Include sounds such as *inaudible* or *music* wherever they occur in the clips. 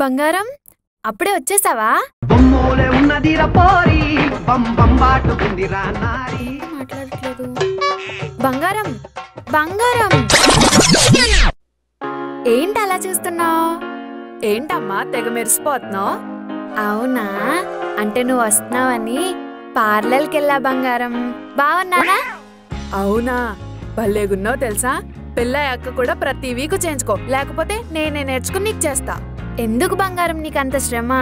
బంగారం? అప్పుడే వచ్చేసావా? మాట్లాడట్లేదు. బంగారం? బంగారం! ఏంటి అలా చూస్తున్నావు? ఏంటమ్మా తెగ మెరిసిపోతున్నావు? అవునా? అంటే నువ్వు వస్తున్నావని పార్లర్కి వెళ్ళా బంగారం. బాగున్నానా అవునా? భలేగున్నావు తెలుసా? పెళ్ళయ్యాక కూడా ప్రతి వీక్ చేయించుకో. లేకపోతే నేనే నేర్చుకుని నీకు చేస్తా. ఎందుకు బంగారం నీకు అంత శ్రమ?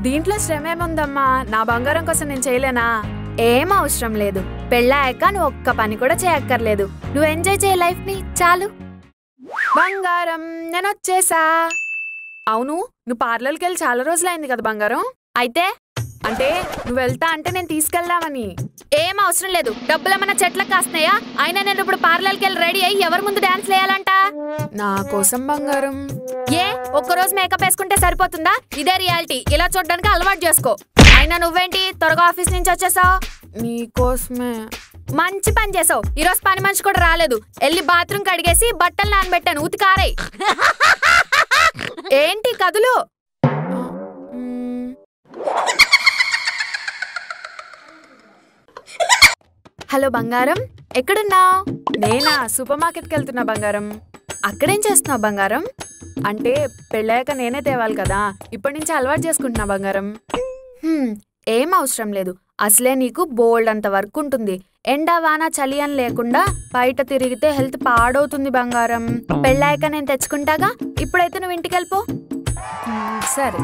దీంట్లో శ్రమ ఏముందమ్మా? నా బంగారం కోసం నేను చేయలేనా? ఏం అవసరం లేదు. పెళ్ళాక నువ్వు ఒక్క పని కూడా చేయక్కర్లేదు. నువ్వు ఎంజాయ్ చేయ లైఫ్ని చాలు. బంగారం నేను వచ్చేసా. అవును నువ్వు పార్లర్కి వెళ్ళి చాలా రోజులైంది కదా బంగారం? అయితే అంటే నువ్వు వెళ్తా అంటే నేను తీసుకెళ్దామని. ఏం అవసరం లేదు. డబ్బులు ఏమన్నా చెట్లకు కాస్తున్నాయా? అయినా నేను ఇప్పుడు పార్లర్కి వెళ్ళి రెడీ అయ్యి ఎవరి ముందు డాన్స్ వేయాలంట? నా కోసం బంగారం. ఏ? ఒక్కరోజు మేకప్ వేసుకుంటే సరిపోతుందా? ఇదే రియాలిటీ. ఇలా చూడడానికి అలవాటు చేసుకో. అయినా నువ్వేంటి? త్వరగా ఆఫీస్ నుంచి వచ్చేసావు? నీ కోసమే. మంచి పని చేసావు. ఈరోజు పని మనిషి కూడా రాలేదు. వెళ్ళి బాత్రూమ్ కడిగేసి బట్టలు నానబెట్టాను. ఉతికారాయి. *laughs* ఏంటి కదులు? హలో బంగారం ఎక్కడున్నావు? నేనా సూపర్ మార్కెట్కి వెళ్తున్నా బంగారం. అక్కడేం చేస్తున్నావు బంగారం? అంటే పెళ్ళాక నేనే తేవాలి కదా ఇప్పటి నుంచి అలవాటు చేసుకుంటున్నా బంగారం. ఏం అవసరం లేదు. అసలే నీకు బోల్డ్ అంత వర్క్ ఉంటుంది. ఎండ వాన చలి అని లేకుండా బయట తిరిగితే హెల్త్ పాడవుతుంది బంగారం. పెళ్ళాక నేను తెచ్చుకుంటాగా? ఇప్పుడైతే నువ్వు ఇంటికి వెళ్ళిపో. సరే.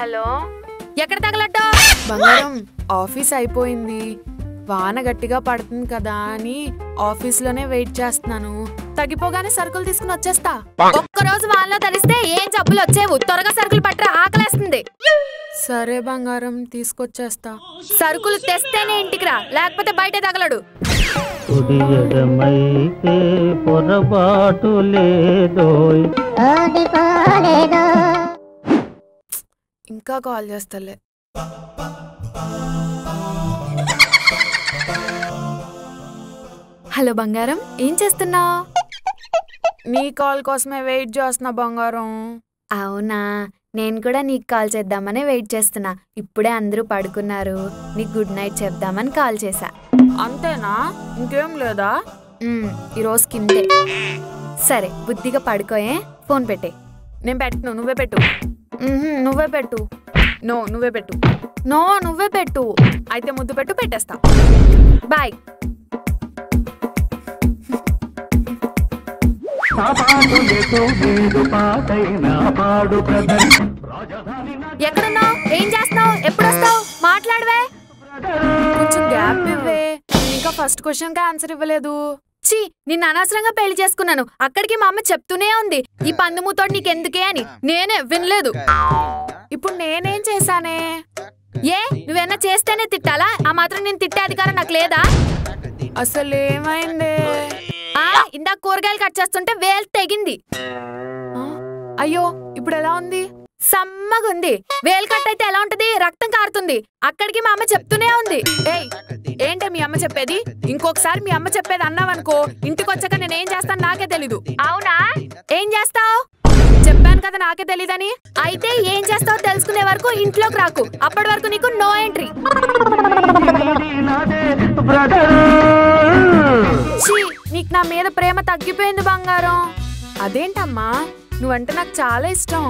హలో? ఎక్కడ తగలడ్డా బంగారం ఆఫీస్ అయిపోయింది. వాన గట్టిగా పడుతుంది కదా అని ఆఫీస్లోనే వెయిట్ చేస్తున్నాను. తగ్గిపోగానే సరుకులు తీసుకుని వచ్చేస్తా. ఒక్కరోజు వాళ్ళలో తరిస్తే ఏం జబ్బులు వచ్చేవు? త్వరగా సరుకులు పట్టరా ఆకలేస్తుంది. సరే బంగారం తీసుకొచ్చేస్తా. సరుకులు తెస్తేనే ఇంటికి రా లేకపోతే బయట తగలడు. పొరపాటు లేదోయ్. ఇంకా కాల్ చేస్తలే. హలో బంగారం ఏం చేస్తున్నావు నీ కాల్ కోసమే వెయిట్ చేస్తున్నా బంగారం. అవునా? నేను కూడా నీకు కాల్ చేద్దామని వెయిట్ చేస్తున్నా. ఇప్పుడే అందరూ పడుకున్నారు. నీకు గుడ్ నైట్ చెప్దామని కాల్ చేశా. అంతేనా? ఇంకేం లేదా? ఈరోజు కిందే సరే బుద్ధిగా పడుకోయే ఫోన్ పెట్టే. నేను పెట్టను నువ్వే పెట్టు. నువ్వే పెట్టు. నో నువ్వే పెట్టు. నో నువ్వే పెట్టు. అయితే ముద్దు పెట్టు పెట్టేస్తా. బాయ్. ఎక్కడున్నావు? ఏం చేస్తున్నావు? ఎప్పుడు వస్తావు మాట్లాడవే. కొంచెం గ్యాప్ ఇవ్వే. ఇంకా ఫస్ట్ క్వశ్చన్కి ఆన్సర్ ఇవ్వలేదు. ఛీ నిన్ను అనవసరంగా పెళ్ళి చేసుకున్నాను. అక్కడికి మా అమ్మ చెప్తూనే ఉంది. ఈ పందుముతోడు నీకెందుకే అని. నేనే వినలేదు. ఇప్పుడు నేనేం చేశానే? ఏ? నువ్వేనా చేస్తేనే తిట్టాలా? ఆ మాత్రం నేను తిట్టే అధికారం నాకు లేదా? అసలు ఏమైందే ఆ కూరగాయలు కట్ చేస్తుంటే వేలు తెగింది. అయ్యో ఇప్పుడు ఎలా ఉంది? సమ్మగుంది. వేలు కట్ అయితే ఎలా ఉంటది? రక్తం కారుతుంది. అక్కడికి మా అమ్మ చెప్తూనే ఉంది. ఏయ్ ఏంటే మీ అమ్మ చెప్పేది? ఇంకొకసారి మీ అమ్మ చెప్పేది అన్నావనుకో ఇంటికి వచ్చాక నేనేం చేస్తాను నాకే తెలీదు. అవునా? ఏం చేస్తావు? చెప్పాను కదా నాకే తెలీదని? అయితే ఏం చేస్తావో తెలుసుకునే వరకు ఇంట్లోకి రాకు. అప్పటి వరకు నీకు నో ఎంట్రీ నీకు నా మీద ప్రేమ తగ్గిపోయింది బంగారం. అదేంటమ్మా? నువ్వంటే నాకు చాలా ఇష్టం.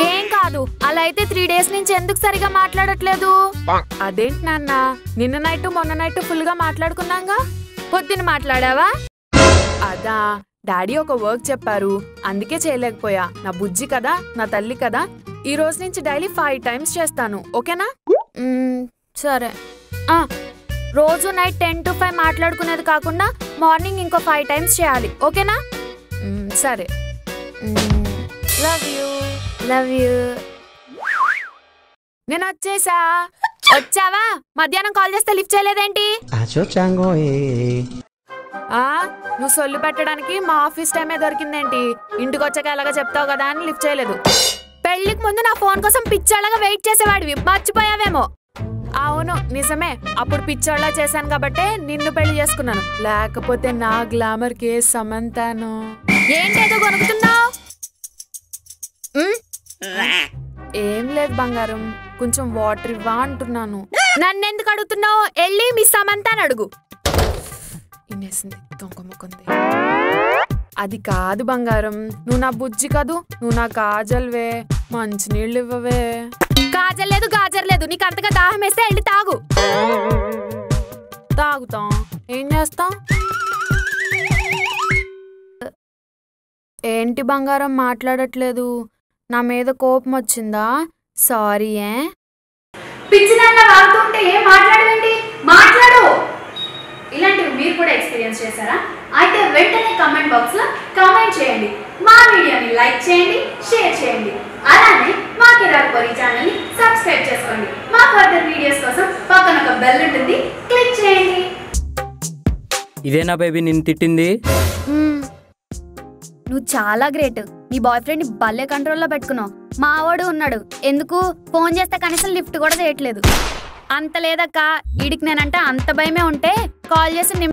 ఏం కాదు. అలా అయితే త్రీ డేస్ నుంచి ఎందుకు సరిగా మాట్లాడట్లేదు? అదేంటి నాన్న? నిన్న నైట్ మొన్న నైట్ ఫుల్గా మాట్లాడుకున్నాగా? పొద్దున మాట్లాడావా? అదా. డాడీ ఒక వర్క్ చెప్పారు. అందుకే చేయలేకపోయా. నా బుజ్జి కదా నా తల్లి కదా. ఈ రోజు నుంచి డైలీ ఫైవ్ టైమ్స్ చేస్తాను. ఓకేనా? సరే. ఆ, రోజు నైట్ టెన్ టు ఫైవ్ మాట్లాడుకునేది కాకుండా మార్నింగ్ ఇంకో ఫైవ్ టైమ్స్ చేయాలి. ఓకేనా? సరే. లవ్ యూ లవ్ యూ నేను వచ్చేసా? వచ్చావా? మధ్యాహ్నం కాల్ చేస్తే లిఫ్ట్ చేయలేదేంటి. ఆ? నువ్వు సొల్లు పెట్టడానికి మా ఆఫీస్ టైమే దొరికిందేంటి? ఇంటికి వచ్చాక ఎలాగ చెప్తావు కదా అని లిఫ్ట్ చేయలేదు. పెళ్ళికి ముందు నా ఫోన్ కోసం పిచ్చాళ్ళగా వెయిట్ చేసేవాడివి. మర్చిపోయావేమో. అవును అవును నిజమే. అప్పుడు పిచ్చోళ్ళ చేశాను కాబట్టే నిన్ను పెళ్ళి చేసుకున్నాను. లేకపోతే నా గ్లామర్ కే సమంతాను. ఏంటేదో కొనుక్కుతున్నావు ఏం లేదు బంగారం. కొంచెం వాటర్ ఇవ్వా అంటున్నాను. నన్నెందుకు అడుగుతున్నావు? వెళ్ళి మీ సమంతాన్ని అడుగు. ఇన్నేసింది. తొంకముక్కుంది అది కాదు బంగారం. నువ్వు నా బుజ్జి కాదు నువ్వు నా కాజల్వే. మంచినీళ్ళు ఇవ్వవే. కాజల్ లేదు గాజర్ లేదు. నీకు అంతగా దాహం వేస్తే వెళ్ళి తాగు. తాగుతాం. ఏం చేస్తాం? ఏంటి బంగారం? మాట్లాడట్లేదు. నా మీద కోపం వచ్చిందా? సారీ ఏ? పిచ్చిదాన్న వాగుతుంటే ఏం మాట్లాడవేంటి? మాట్లాడు! ఇలాంటివి మీరు కూడా ఎక్స్పీరియన్స్ చేశారా? అయితే వెంటనే కమెంట్ బాక్స్లో కామెంట్ చేయండి. మా వీడియోని లైక్ చేయండి షేర్ చేయండి. అలానే మా కిరాక్ పొరి ఛానల్ని సబ్స్క్రైబ్ చేసుకోండి. మా ఫర్దర్ వీడియోస్ కోసం పక్కన ఒక బెల్ ఉంటుంది క్లిక్ చేయండి. ఇదేనా బేబీ నిన్ను తిట్టింది? నువ్వు చాలా గ్రేట్. నీ బాయ్ ఫ్రెండ్ని భలే కంట్రోల్లో పెట్టుకున్నావు. మావాడు ఉన్నాడు. ఎందుకు? ఫోన్ చేస్తే కనీసం లిఫ్ట్ కూడా చేయట్లేదు. అంత లేదక్క. వీడికి నేనంటే అంత భయమే ఉంటే కాల్ చేసి